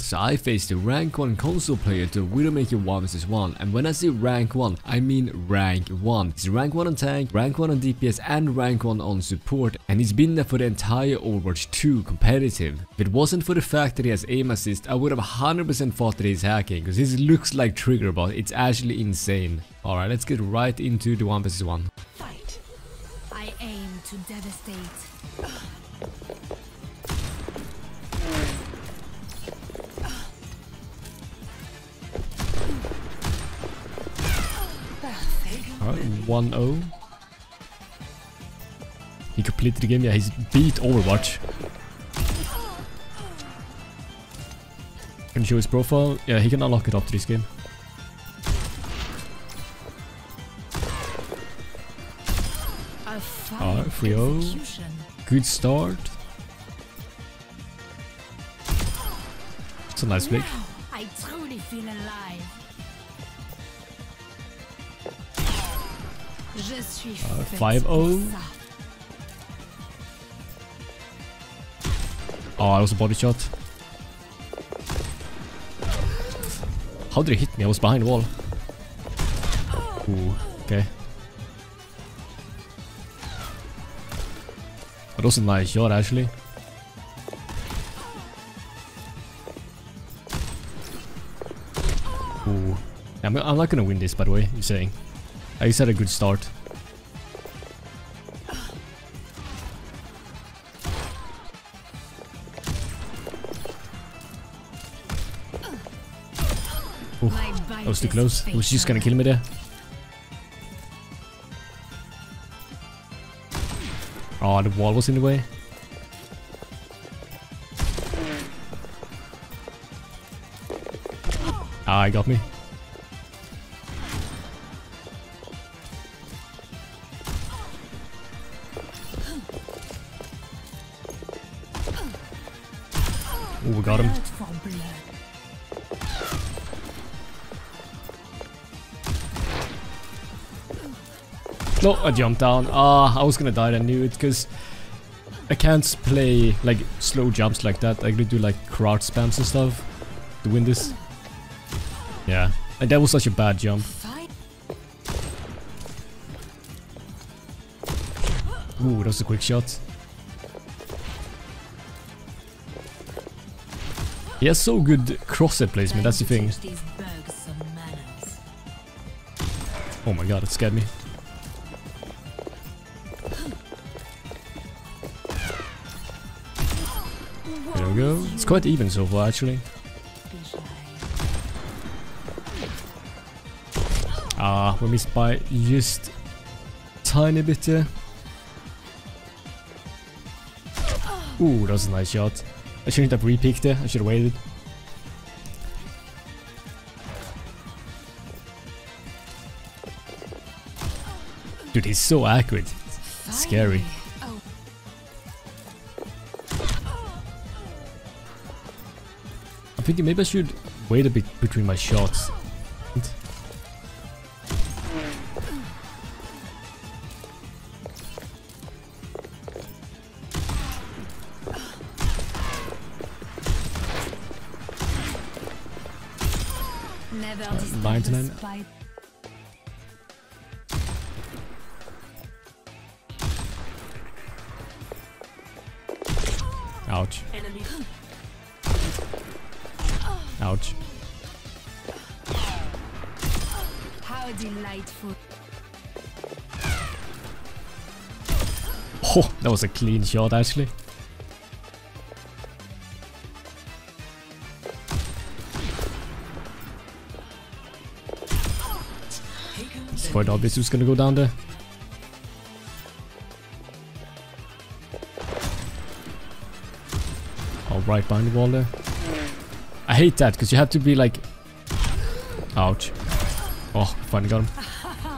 So I faced the rank 1 console player to Widowmaker 1 vs 1 and when I say rank 1 I mean rank 1. It's rank 1 on tank, rank 1 on DPS and rank 1 on support and he's been there for the entire Overwatch 2 competitive. If it wasn't for the fact that he has aim assist I would have 100% thought that he's hacking because this looks like trigger bot, it's actually insane. Alright let's get right into the 1 vs 1. Fight. I aim to devastate. Alright, 1-0. He completed the game, yeah, he's beat Overwatch. Can you show his profile? Yeah, he can unlock it after this game. Alright, 3-0. Good start. It's a nice flick. Je suis Uh, 5-0. Oh, that was a body shot. How did he hit me? I was behind the wall. Ooh, okay. That was a nice shot, actually. Ooh. I'm, I'm not gonna win this, by the way, you're saying. I just had a good start. Ooh, My that was too close. It was just gonna kill me there. Oh, the wall was in the way. Ah, he got me. Ooh, we got him. No, I jumped down. Ah, I was gonna die. I knew it because I can't play like slow jumps like that. I gotta do like crouch spams and stuff to win this. Yeah, and that was such a bad jump. Ooh, that was a quick shot. He has so good crosshair placement. That's the thing. Oh my god, it scared me. There we go. It's quite even so far, actually. Ah, we missed by just tiny bit there. Ooh, that was a nice shot. I shouldn't have re-picked there. I should have waited. Dude, he's so accurate. It's scary. I'm thinking maybe I should wait a bit between my shots. Nine disturb to the nine. Ouch. Ouch. How delightful. Oh, that was a clean shot actually. Quite obvious who's gonna go down there. Oh, right behind the wall there. I hate that because you have to be like... Ouch. Oh, finally got him.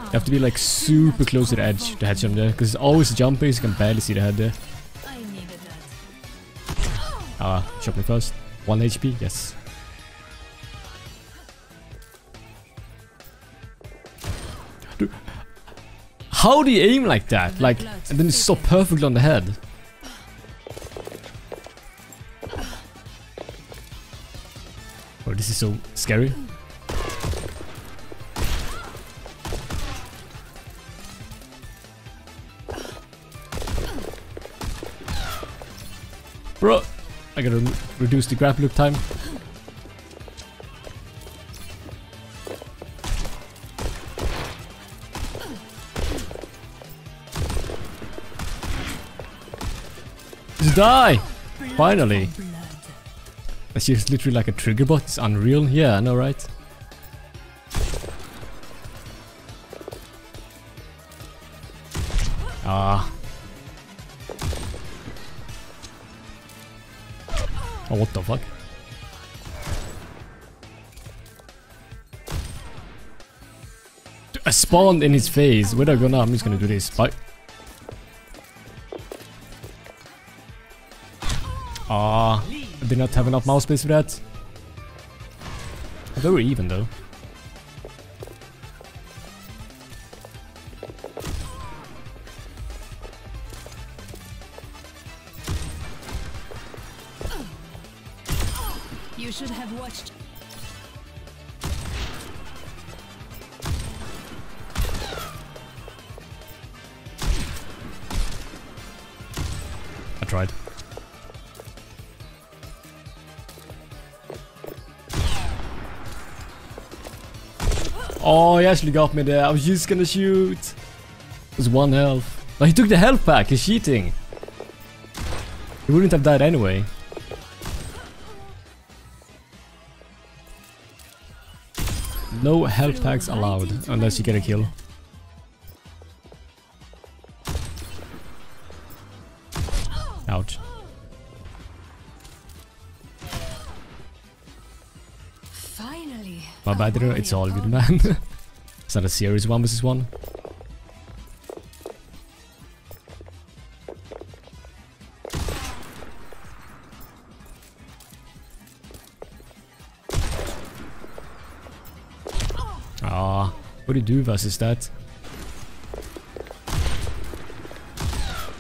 You have to be like super close to the edge to headshot him there because it's always jumping so you can barely see the head there. I needed that. Ah, shot me first. 1 HP, yes. How do you aim like that? Like, and then it's so perfect on the head. Oh, this is so scary. Bro, I gotta re- reduce the grab look time. Die! Finally! That's just literally like a trigger bot. It's unreal. Yeah, I know, right? Ah. Oh, what the fuck? I spawned in his face. Where do I go now? I'm just gonna do this. Bye. Ah, I did not have enough mouse space for that. They were even though. You should have watched. Oh, he actually got me there. I was just gonna shoot. It was one health. But he took the health pack. He's cheating. He wouldn't have died anyway. No health packs allowed unless you get a kill. Finally. Bad, Dino. it's all good, man. it's not a series one versus one. Ah, what do you do versus that?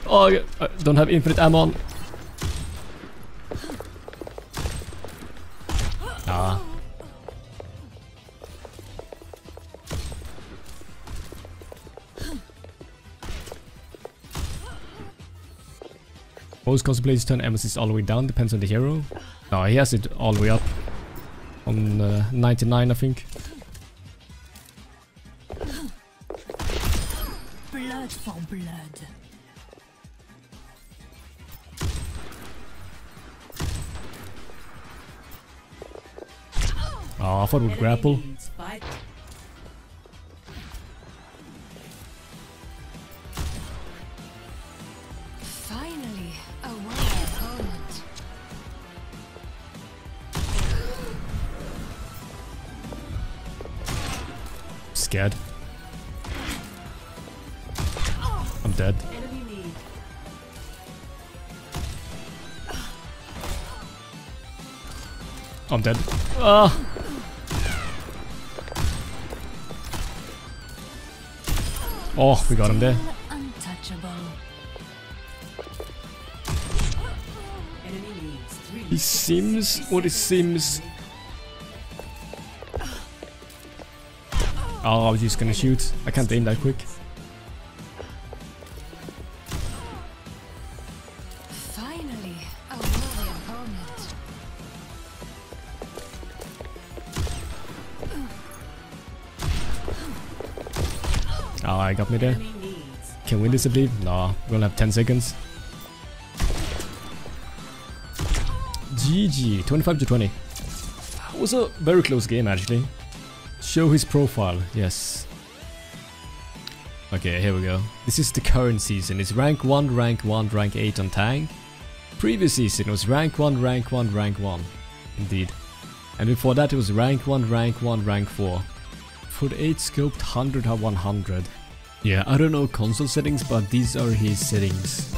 Oh, I don't have infinite ammo on. Most cosplayers turn aim assist all the way down, depends on the hero. No, he has it all the way up. On uh, 99, I think. Blood for blood. Oh, I thought it would grapple. Scared. I'm dead. I'm dead. Ah! Oh, we got him there. He seems what it seems. Oh, I was just gonna shoot. I can't aim that quick. Finally, a warrior opponent. Oh, I got me there. Can win this, I believe. No, we only have 10 seconds. GG, 25 to 20. It was a very close game, actually. Show his profile, yes. Okay, here we go. This is the current season. It's rank 1, rank 1, rank 8 on tank. Previous season was rank 1, rank 1, rank 1. Indeed. And before that it was rank 1, rank 1, rank 4. 48 scoped 100 or 100. Yeah, I don't know console settings, but these are his settings.